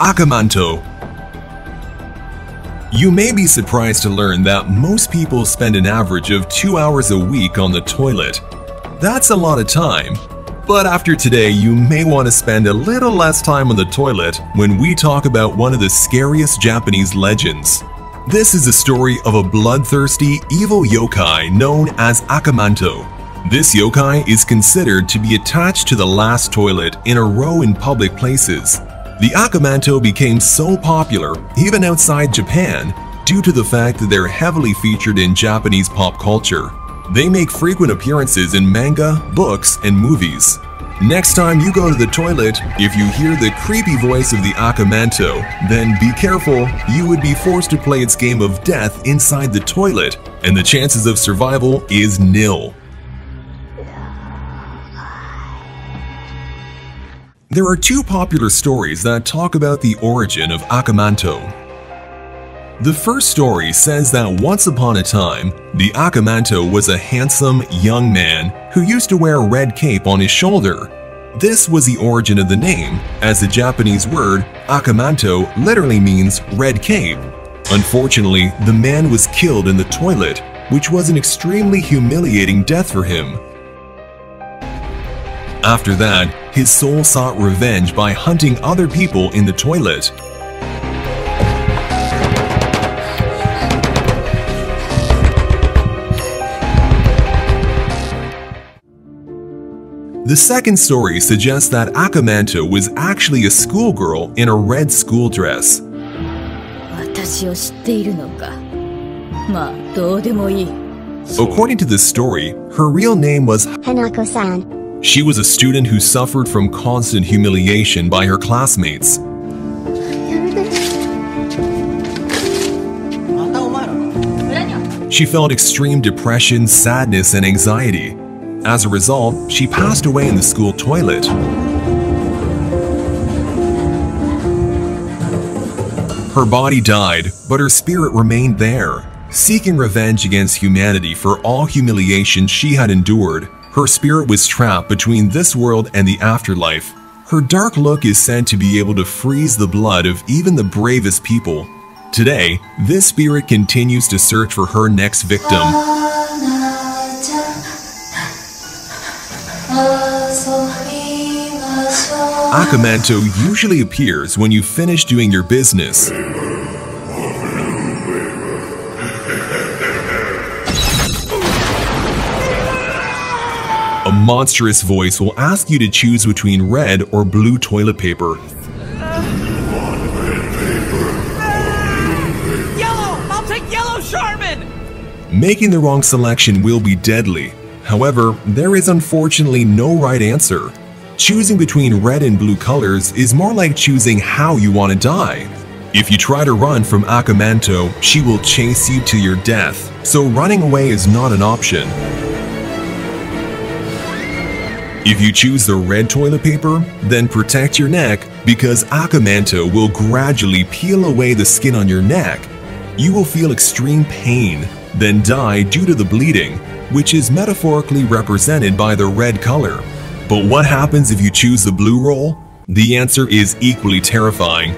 Akamanto You may be surprised to learn that most people spend an average of 2 hours a week on the toilet. That's a lot of time. But after today, you may want to spend a little less time on the toilet when we talk about one of the scariest Japanese legends. This is the story of a bloodthirsty, evil yokai known as Akamanto. This yokai is considered to be attached to the last toilet in a row in public places. The Akamanto became so popular, even outside Japan, due to the fact that they're heavily featured in Japanese pop culture. They make frequent appearances in manga, books, and movies. Next time you go to the toilet, if you hear the creepy voice of the Akamanto, then be careful, you would be forced to play its game of death inside the toilet, and the chances of survival is nil. There are two popular stories that talk about the origin of Akamanto. The first story says that once upon a time, the Akamanto was a handsome, young man who used to wear a red cape on his shoulder. This was the origin of the name, as the Japanese word Akamanto literally means red cape. Unfortunately, the man was killed in the toilet, which was an extremely humiliating death for him. After that, his soul sought revenge by hunting other people in the toilet. The second story suggests that Akamanto was actually a schoolgirl in a red school dress. 私を知っているのかまあどうでもいい According to this story, her real name was Hanako-san. she was a student who suffered from constant humiliation by her classmates. She felt extreme depression, sadness, and anxiety. As a result, she passed away in the school toilet. Her body died, but her spirit remained there, seeking revenge against humanity for all humiliation she had endured. Her spirit was trapped between this world and the afterlife. Her dark look is said to be able to freeze the blood of even the bravest people. Today, this spirit continues to search for her next victim. Akamanto usually appears when you finish doing your business. Monstrous voice will ask you to choose between red or blue toilet paper. Yellow! I'll take yellow, Charmin! Making the wrong selection will be deadly. However, there is unfortunately no right answer. Choosing between red and blue colors is more like choosing how you want to die. If you try to run from Akamanto, she will chase you to your death, so running away is not an option. If you choose the red toilet paper, then protect your neck because Akamanto will gradually peel away the skin on your neck. You will feel extreme pain, then die due to the bleeding, which is metaphorically represented by the red color. But what happens if you choose the blue roll? The answer is equally terrifying.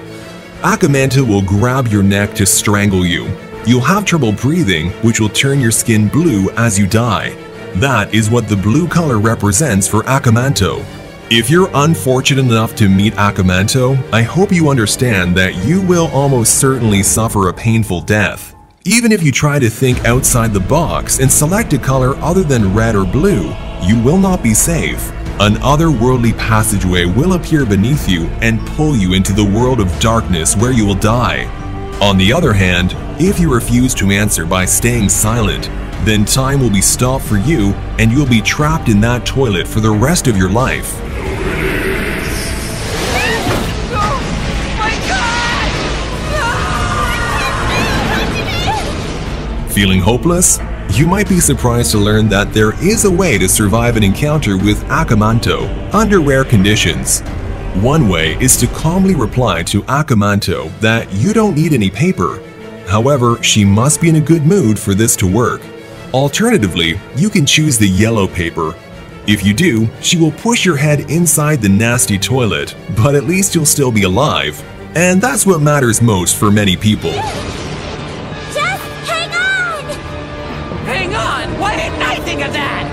Akamanto will grab your neck to strangle you. You'll have trouble breathing, which will turn your skin blue as you die. That is what the blue color represents for Akamanto. If you're unfortunate enough to meet Akamanto, I hope you understand that you will almost certainly suffer a painful death. Even if you try to think outside the box and select a color other than red or blue, you will not be safe. An otherworldly passageway will appear beneath you and pull you into the world of darkness where you will die. On the other hand, if you refuse to answer by staying silent, then time will be stopped for you and you'll be trapped in that toilet for the rest of your life. Feeling hopeless? You might be surprised to learn that there is a way to survive an encounter with Akamanto under rare conditions. One way is to calmly reply to Akamanto that you don't need any paper. However, she must be in a good mood for this to work. Alternatively, you can choose the yellow paper. If you do, she will push your head inside the nasty toilet, but at least you'll still be alive. And that's what matters most for many people. Just hang on! Hang on! Why didn't I think of that?